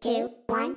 two, one,